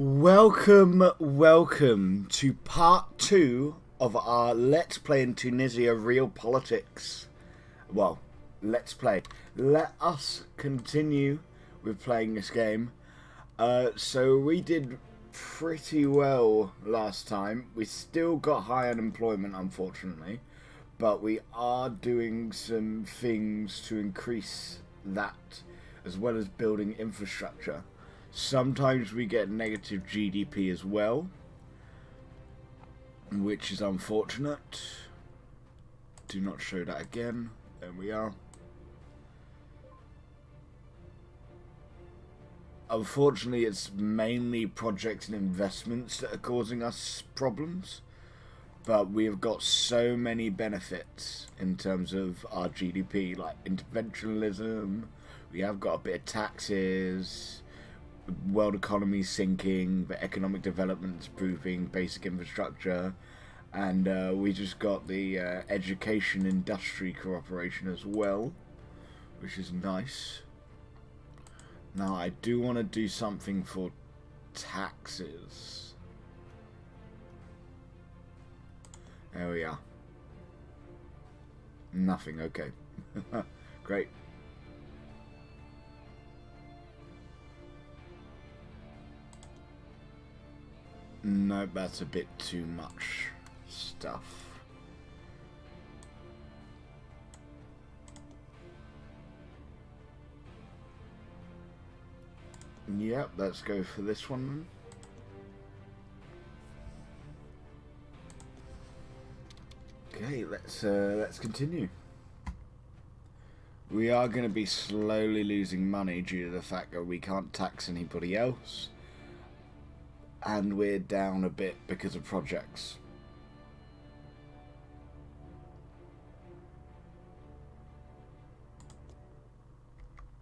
Welcome, welcome to part two of our Let's Play in Tunisia Realpolitiks. Well, let's play. Let us continue with playing this game. Uh, so we did pretty well last time. We still got high unemployment, unfortunately, but we are doing some things to increase that, as well as building infrastructure. Sometimes we get negative GDP as well, which is unfortunate. Do not show that again. There we are. Unfortunately, it's mainly projects and investments that are causing us problems. But we have got so many benefits in terms of our GDP, like interventionism. We have got a bit of taxes world economy sinking, the economic development's improving, basic infrastructure, and uh, we just got the uh, education industry cooperation as well, which is nice. Now, I do want to do something for taxes. There we are. Nothing, okay. Great. No, that's a bit too much stuff. Yep, let's go for this one. Okay, let's uh, let's continue. We are going to be slowly losing money due to the fact that we can't tax anybody else and we're down a bit because of projects.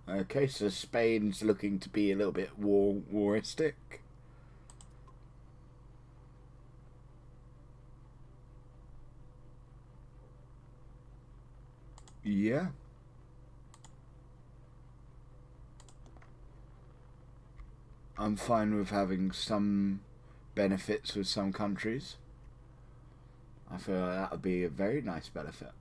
Okay, so Spain's looking to be a little bit war waristic. Yeah. I'm fine with having some benefits with some countries. I feel like that would be a very nice benefit.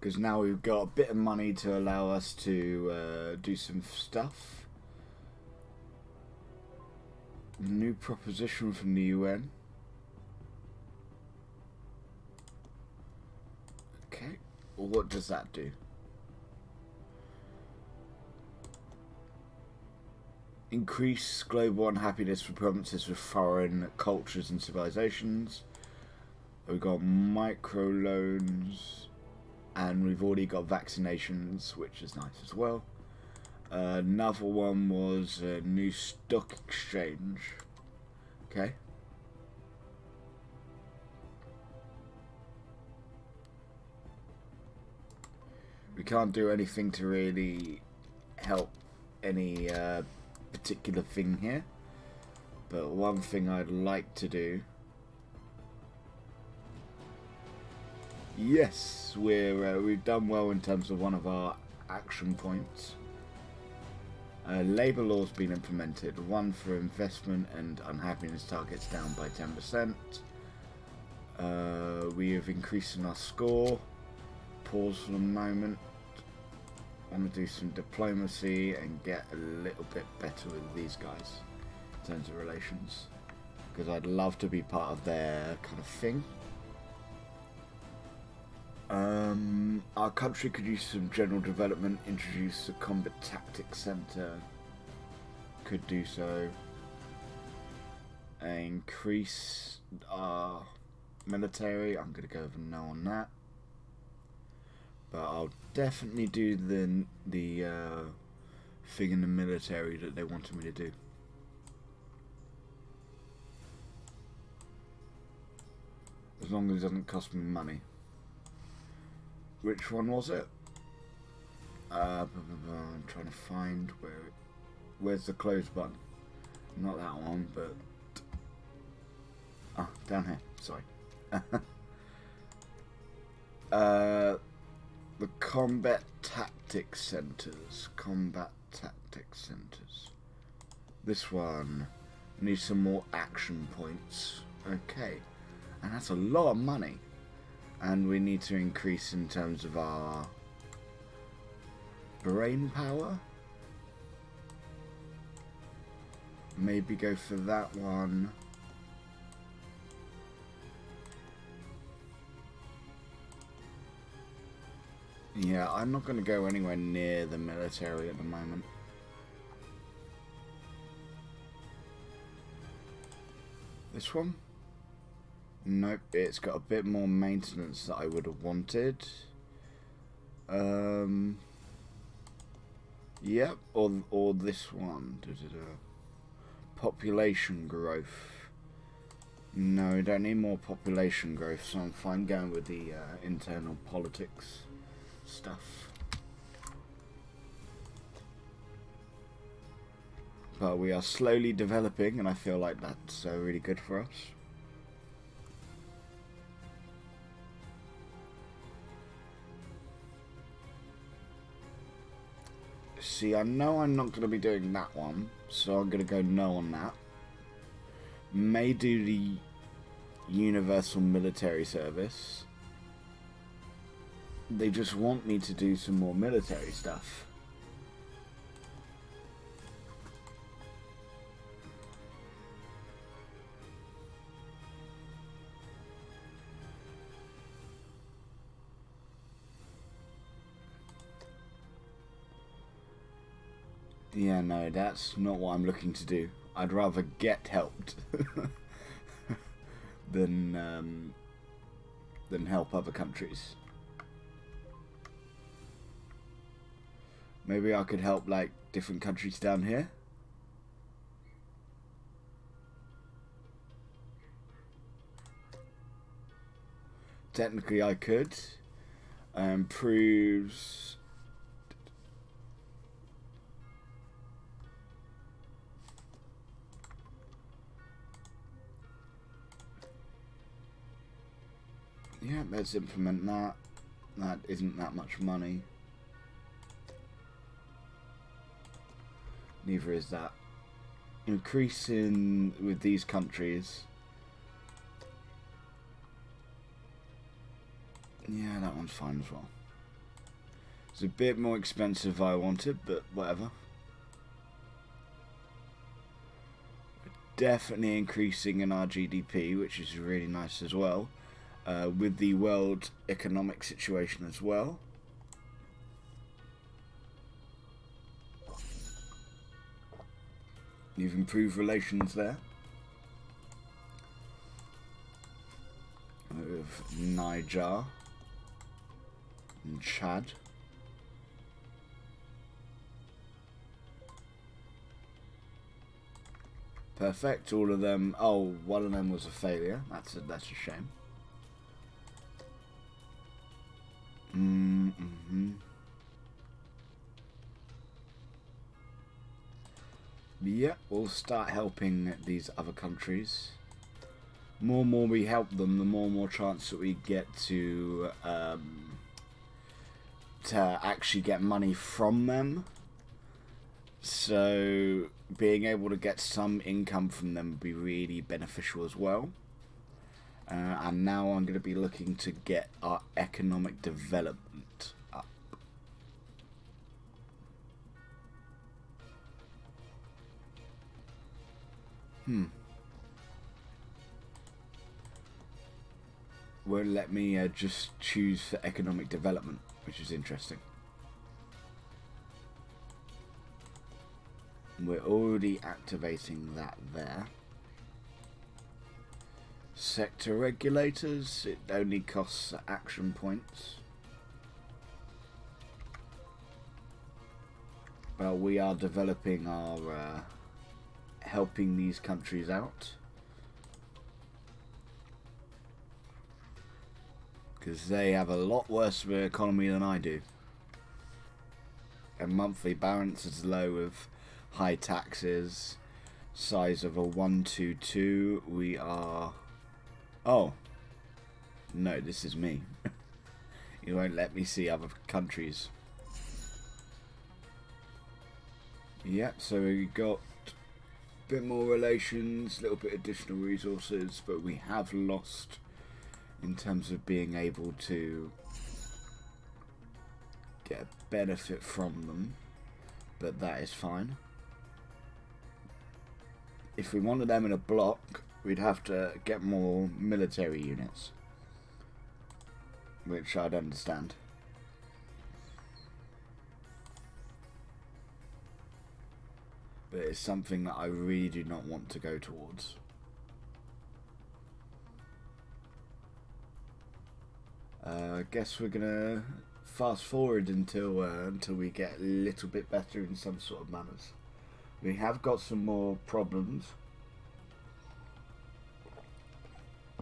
Because now we've got a bit of money to allow us to uh, do some stuff. New proposition from the UN. What does that do? Increase global unhappiness for provinces with foreign cultures and civilizations. We've got micro loans, and we've already got vaccinations, which is nice as well. Uh, another one was a new stock exchange. Okay. Can't do anything to really help any uh, particular thing here. But one thing I'd like to do... Yes, we're, uh, we've done well in terms of one of our action points. Uh, labour law's been implemented. One for investment and unhappiness targets down by 10%. Uh, we have increased in our score. Pause for a moment. I'm to do some diplomacy and get a little bit better with these guys in terms of relations. Because I'd love to be part of their kind of thing. Um, our country could use some general development, introduce a combat tactics center. Could do so. Increase our military. I'm going to go with no on that. But I'll definitely do the the uh, thing in the military that they wanted me to do. As long as it doesn't cost me money. Which one was it? Uh, I'm trying to find where. where's the close button? Not that one, but. Ah, down here. Sorry. uh, The combat tactics centers. Combat tactics centers. This one needs some more action points. Okay. And that's a lot of money. And we need to increase in terms of our brain power. Maybe go for that one. Yeah, I'm not going to go anywhere near the military at the moment. This one? Nope, it's got a bit more maintenance that I would have wanted. Um, yep, or, or this one. Da -da -da. Population growth. No, don't need more population growth, so I'm fine going with the uh, internal politics stuff. But we are slowly developing, and I feel like that's uh, really good for us. See, I know I'm not going to be doing that one, so I'm going to go no on that. May do the Universal Military Service. They just want me to do some more military stuff. Yeah, no, that's not what I'm looking to do. I'd rather get helped than um, than help other countries. Maybe I could help like different countries down here. Technically, I could. Um, proves Yeah, let's implement that. That isn't that much money. Neither is that. Increasing with these countries. Yeah, that one's fine as well. It's a bit more expensive I wanted, but whatever. Definitely increasing in our GDP, which is really nice as well uh, with the world economic situation as well. You've improved relations there with Niger and Chad. Perfect. All of them. Oh, one of them was a failure. That's a that's a shame. Yeah, we'll start helping these other countries. More and more we help them, the more and more chance that we get to um, to actually get money from them. So being able to get some income from them would be really beneficial as well. Uh, and now I'm going to be looking to get our economic development Hmm. Won't let me uh, just choose for economic development, which is interesting. We're already activating that there. Sector regulators, it only costs action points. Well, we are developing our, uh, helping these countries out. Because they have a lot worse of an economy than I do. A monthly balance is low with high taxes, size of a 122. We are Oh. No, this is me. you won't let me see other countries. Yep, so we got bit more relations, a little bit additional resources, but we have lost in terms of being able to get a benefit from them, but that is fine. If we wanted them in a block, we'd have to get more military units, which I'd understand. But it's something that I really do not want to go towards. Uh, I guess we're gonna fast forward until uh, until we get a little bit better in some sort of manners. We have got some more problems.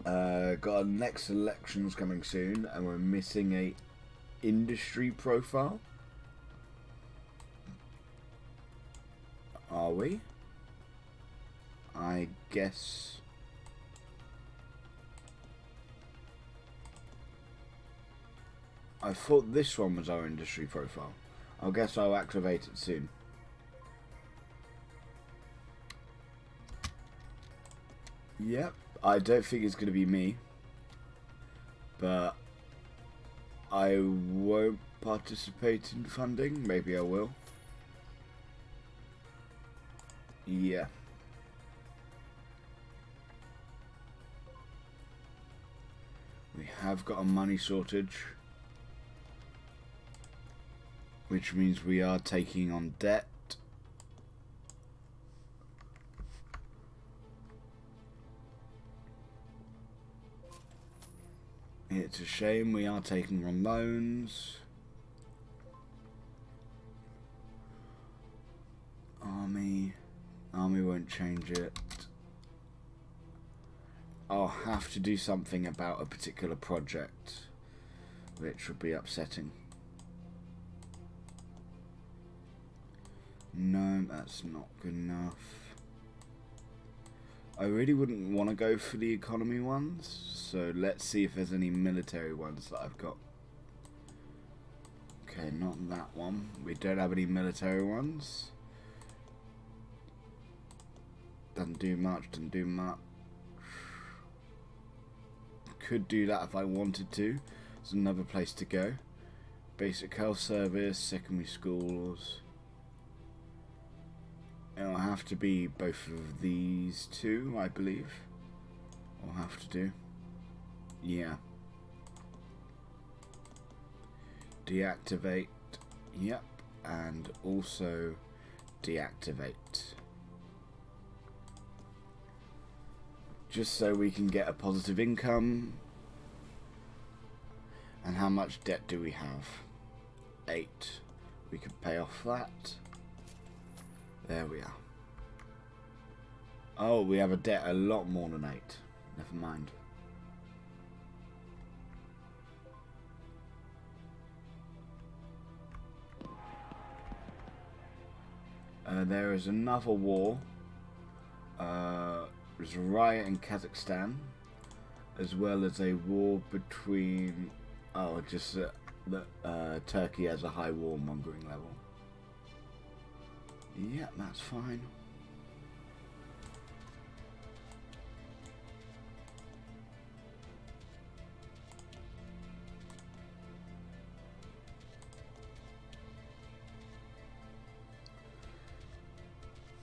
Uh, got our next elections coming soon, and we're missing a industry profile. Are we? I guess. I thought this one was our industry profile. I guess I'll activate it soon. Yep, I don't think it's going to be me. But I won't participate in funding. Maybe I will. Yeah. We have got a money shortage. Which means we are taking on debt. It's a shame we are taking on loans. Won't change it. I'll have to do something about a particular project, which would be upsetting. No, that's not good enough. I really wouldn't want to go for the economy ones, so let's see if there's any military ones that I've got. Okay, not that one. We don't have any military ones. Doesn't do much, doesn't do much. Could do that if I wanted to. There's another place to go. Basic health service, secondary schools. It'll have to be both of these two, I believe. I'll have to do. Yeah. Deactivate. Yep. And also deactivate. Just so we can get a positive income. And how much debt do we have? Eight. We could pay off that. There we are. Oh, we have a debt a lot more than eight. Never mind. Uh, there is another war. Uh, riot in Kazakhstan, as well as a war between. Oh, just uh, that uh, Turkey has a high warmongering level. Yeah, that's fine.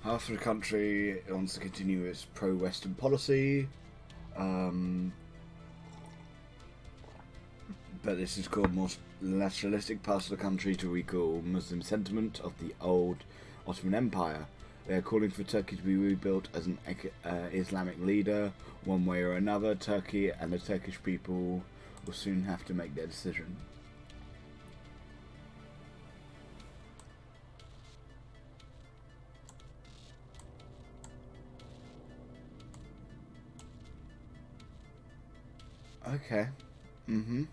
Half of the country wants to continue its pro-Western policy, um, but this is called more nationalistic parts of the country to recall Muslim sentiment of the old Ottoman Empire. They are calling for Turkey to be rebuilt as an uh, Islamic leader, one way or another. Turkey and the Turkish people will soon have to make their decision. Okay. Mm-hmm.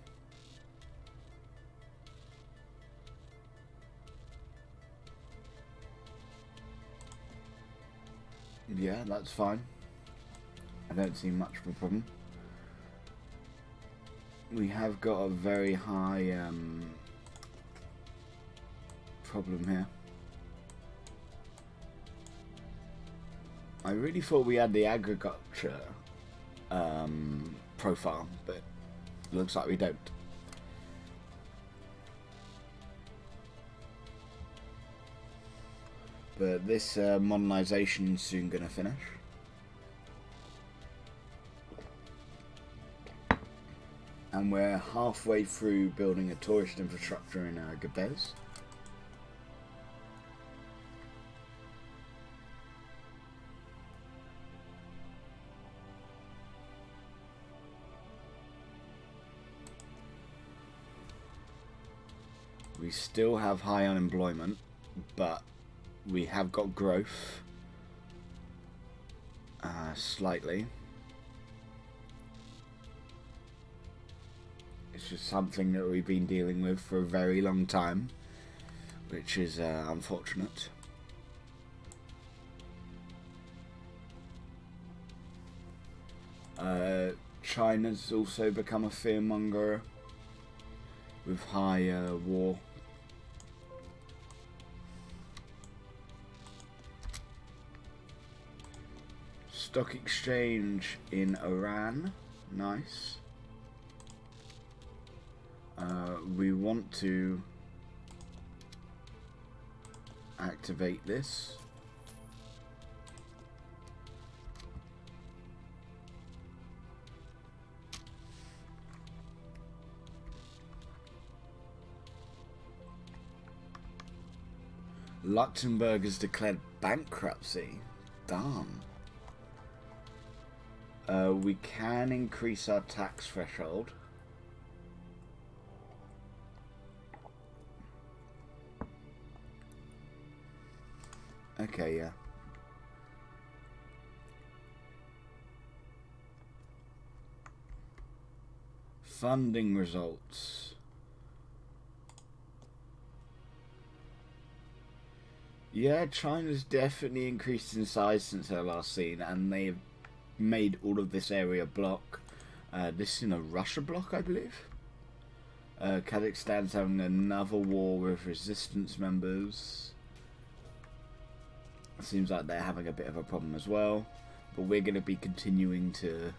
Yeah, that's fine. I don't see much of a problem. we have got a very high um, problem here. I really thought we had the agriculture um, profile, but looks like we don't. But this uh, modernization is soon going to finish. And we're halfway through building a tourist infrastructure in uh, Gabes. We still have high unemployment, but we have got growth. Uh, slightly. It's just something that we've been dealing with for a very long time, which is uh, unfortunate. Uh, China's also become a fearmonger with high war Stock exchange in Iran. Nice. Uh, we want to activate this. Luxembourg has declared bankruptcy. Damn. Uh, we can increase our tax threshold. Okay, yeah. Funding results. Yeah, China's definitely increased in size since our last scene, and they've made all of this area block. Uh, this is in a Russia block, I believe. Uh, Kazakhstan's having another war with resistance members. Seems like they're having a bit of a problem as well. But we're going to be continuing to...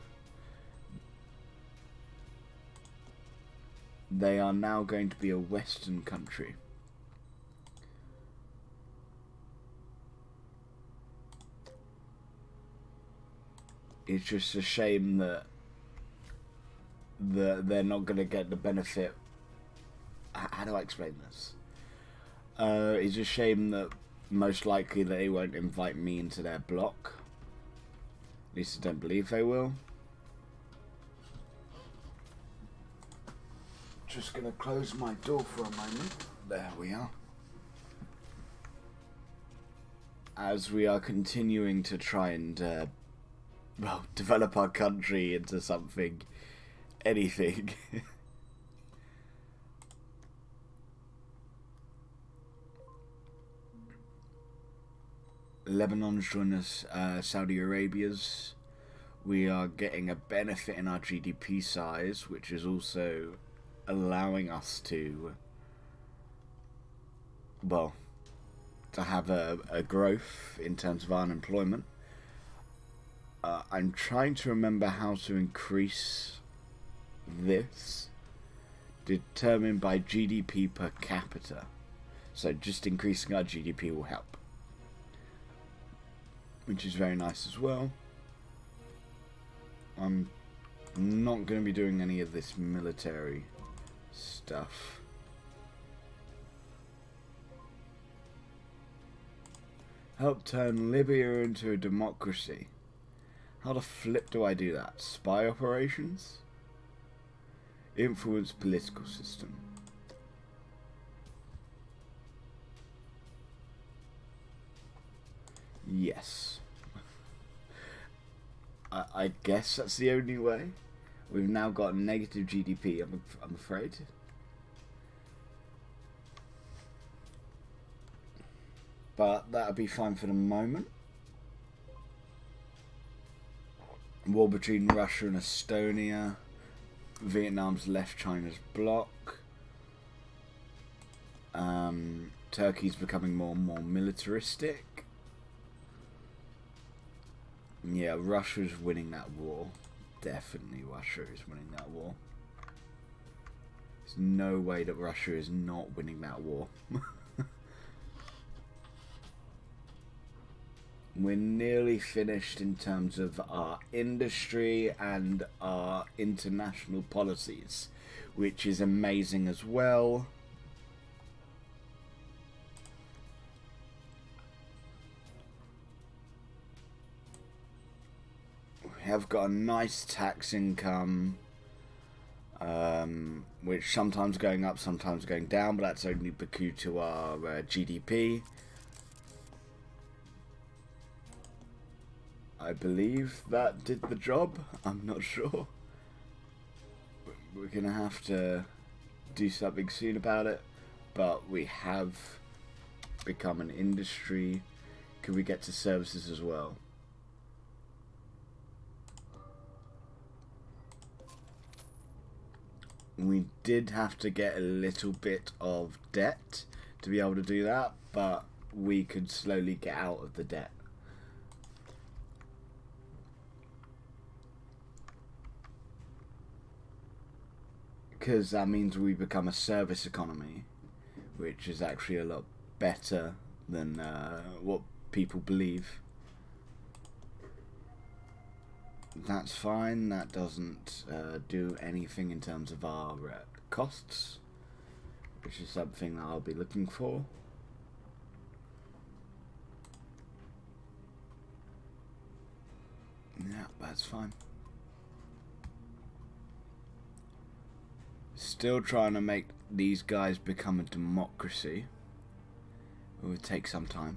They are now going to be a western country. It's just a shame that that they're not going to get the benefit. How do I explain this? Uh, it's a shame that most likely they won't invite me into their block. At least I don't believe they will. Just gonna close my door for a moment. There we are. As we are continuing to try and uh, well, develop our country into something, anything. Lebanon's joined us, uh, Saudi Arabia's. We are getting a benefit in our GDP size, which is also allowing us to, well, to have a, a growth in terms of our unemployment. Uh, I'm trying to remember how to increase this determined by GDP per capita. So just increasing our GDP will help. Which is very nice as well. I'm not going to be doing any of this military stuff. Help turn Libya into a democracy. How the flip do I do that? Spy operations? Influence political system. Yes. I, I guess that's the only way. We've now got negative GDP, I'm, I'm afraid. But that'll be fine for the moment. War between Russia and Estonia. Vietnam's left China's block. Um, Turkey's becoming more and more militaristic. Yeah, Russia's winning that war. Definitely Russia is winning that war. There's no way that Russia is not winning that war. We're nearly finished in terms of our industry and our international policies, which is amazing as well. We have got a nice tax income, um, which sometimes going up, sometimes going down, but that's only due to our uh, GDP. I believe that did the job. I'm not sure. We're going to have to do something soon about it, but we have become an industry. Can we get to services as well? we did have to get a little bit of debt to be able to do that, but we could slowly get out of the debt. Because that means we become a service economy, which is actually a lot better than uh, what people believe. that's fine. That doesn't uh, do anything in terms of our uh, costs, which is something that I'll be looking for. Yeah, that's fine. Still trying to make these guys become a democracy. It would take some time.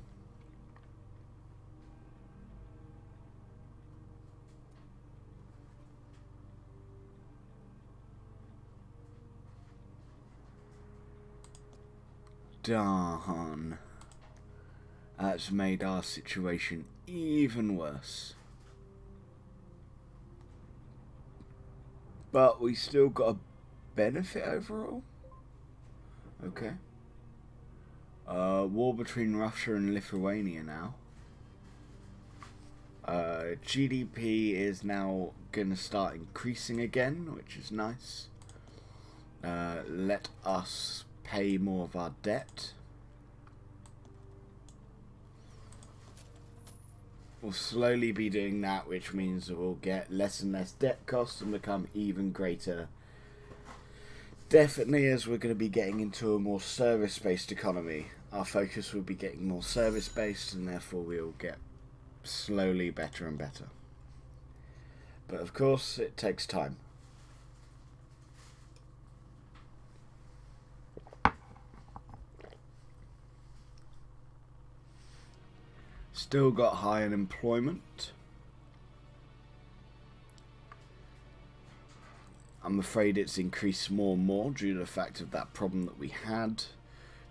Darn. That's made our situation even worse. But we still got a benefit overall. Okay. Uh, war between Russia and Lithuania now. Uh, GDP is now going to start increasing again, which is nice. Uh, let us pay more of our debt. We'll slowly be doing that, which means we'll get less and less debt costs and become even greater. Definitely, as we're going to be getting into a more service based economy, our focus will be getting more service based, and therefore we'll get slowly better and better. But of course, it takes time. Still got high unemployment. I'm afraid it's increased more and more due to the fact of that problem that we had.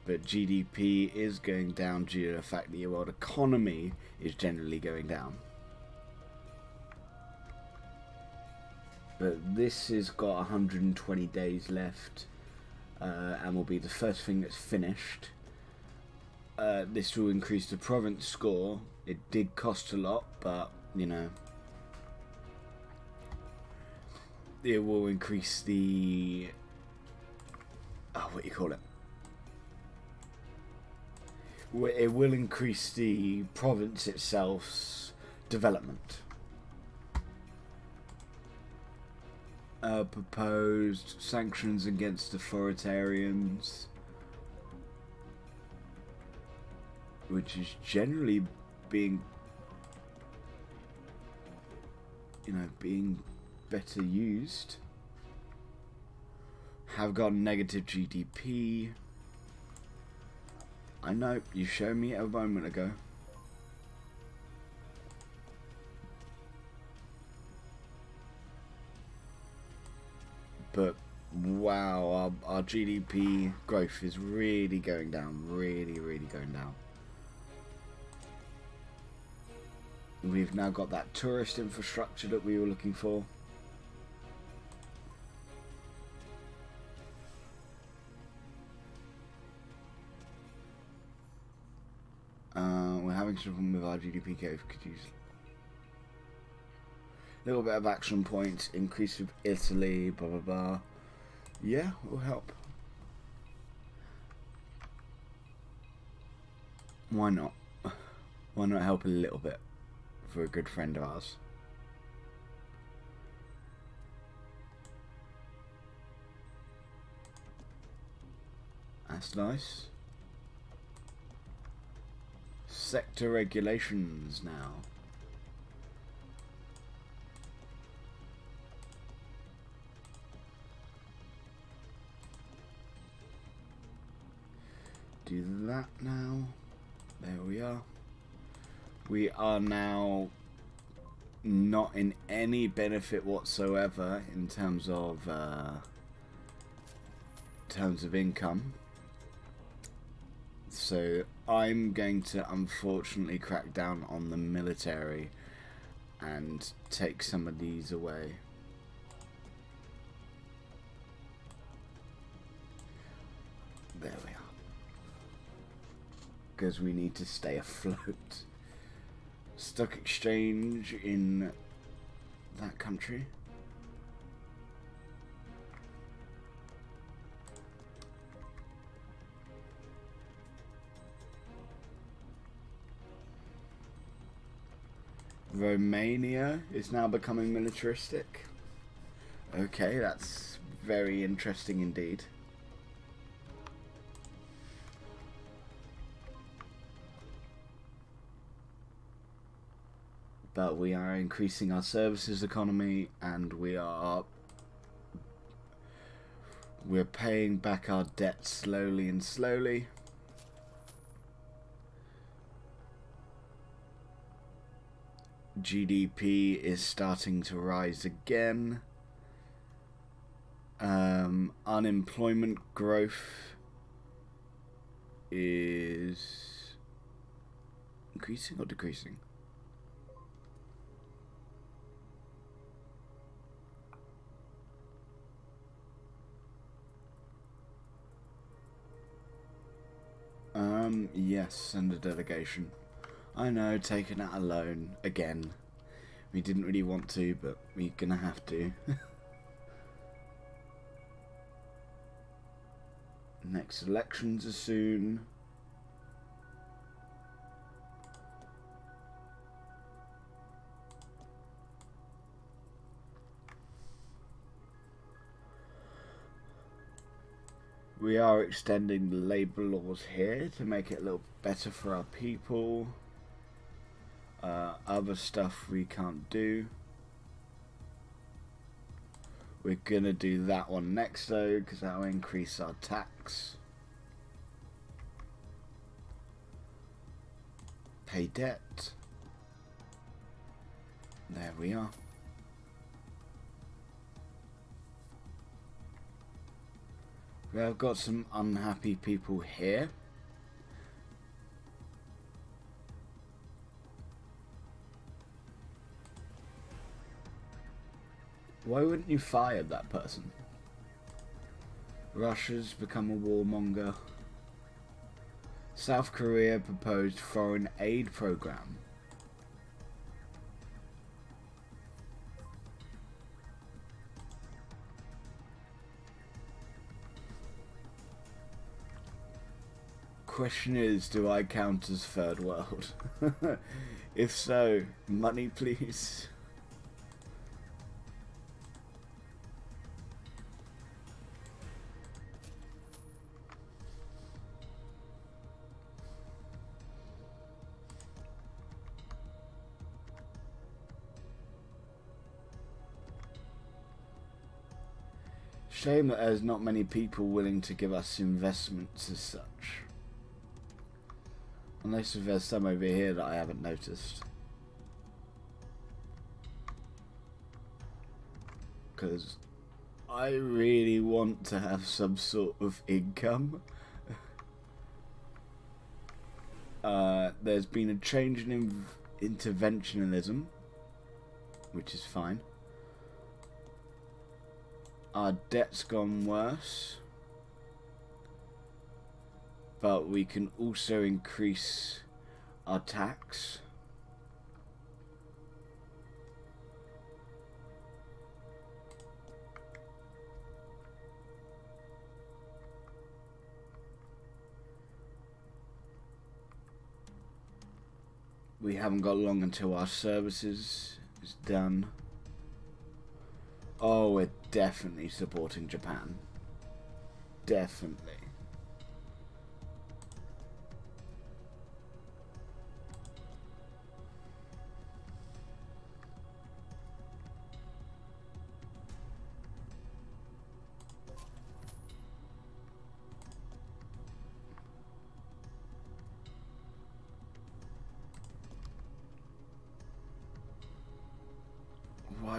But GDP is going down due to the fact that the world economy is generally going down. But this has got 120 days left uh, and will be the first thing that's finished uh, this will increase the province score. It did cost a lot, but you know, it will increase the oh, what you call it? It will increase the province itself's development. Uh, proposed sanctions against authoritarians which is generally being you know being better used. Have got negative GDP I know you showed me a moment ago. But wow our, our GDP growth is really going down really really going down. We've now got that tourist infrastructure that we were looking for. With our GDP curve could use a little bit of action points, increase with Italy, blah blah blah. Yeah, will help. Why not? Why not help a little bit for a good friend of ours? That's nice. Sector regulations now. Do that now. There we are. We are now not in any benefit whatsoever in terms of uh, terms of income. So I'm going to unfortunately crack down on the military and take some of these away. There we are. Because we need to stay afloat. Stock exchange in that country. Romania is now becoming militaristic. Okay, that's very interesting indeed. But we are increasing our services economy and we are we're paying back our debt slowly and slowly. GDP is starting to rise again. Um, unemployment growth is increasing or decreasing? Um, yes, send a delegation. I know, taking it alone again. We didn't really want to, but we're gonna have to. Next elections are soon. We are extending the labour laws here to make it a little better for our people. Uh, other stuff we can't do. We're going to do that one next though, because that will increase our tax. Pay debt. There we are. We've got some unhappy people here. Why wouldn't you fire that person? Russia's become a warmonger. South Korea proposed foreign aid program. Question is, do I count as third world? if so, money please. Shame that there's not many people willing to give us investments as such. Unless if there's some over here that I haven't noticed. Because I really want to have some sort of income. uh, there's been a change in interventionism, which is fine. Our debt's gone worse. But we can also increase our tax. we haven't got long until our services is done. Oh, we're definitely supporting Japan. Definitely.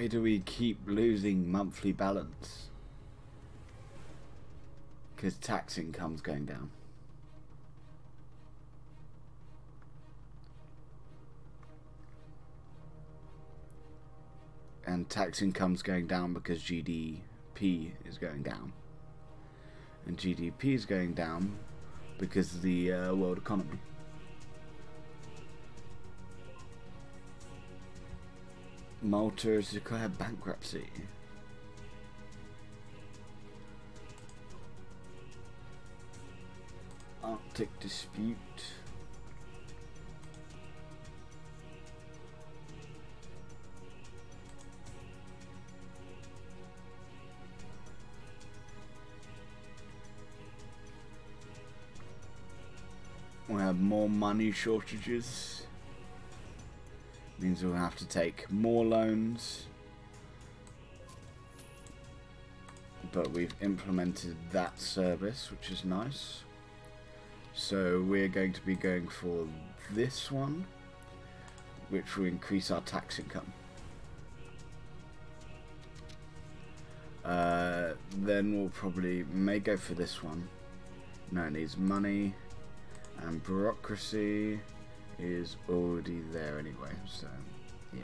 Why do we keep losing monthly balance? Because tax income's going down. And tax income's going down because GDP is going down. And GDP is going down because of the uh, world economy. Malta has declared bankruptcy. Arctic dispute. We have more money shortages means we'll have to take more loans. But we've implemented that service, which is nice. So we're going to be going for this one, which will increase our tax income. Uh, then we'll probably may go for this one. No, it needs money and bureaucracy is already there anyway, so yeah.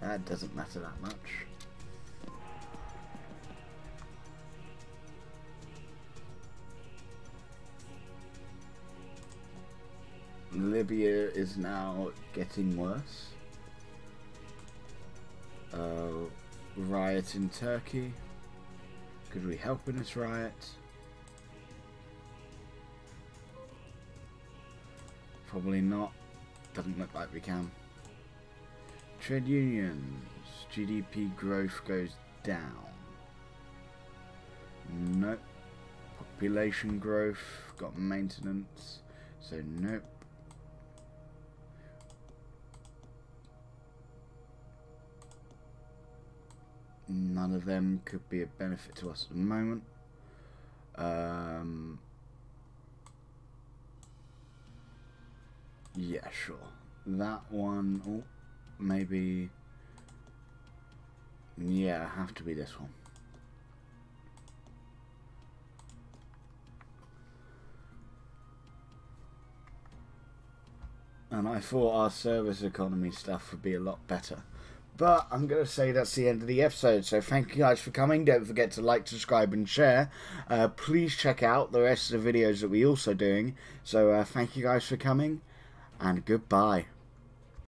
That doesn't matter that much. Libya is now getting worse. Uh, riot in Turkey. Could we help in this riot? Probably not. Doesn't look like we can. Trade unions. GDP growth goes down. Nope. Population growth. Got maintenance. So nope. None of them could be a benefit to us at the moment. Um, Yeah, sure. That one, oh, maybe... Yeah, have to be this one. And I thought our service economy stuff would be a lot better. But I'm going to say that's the end of the episode. So thank you guys for coming. Don't forget to like, subscribe, and share. Uh, please check out the rest of the videos that we're also doing. So uh, thank you guys for coming and goodbye.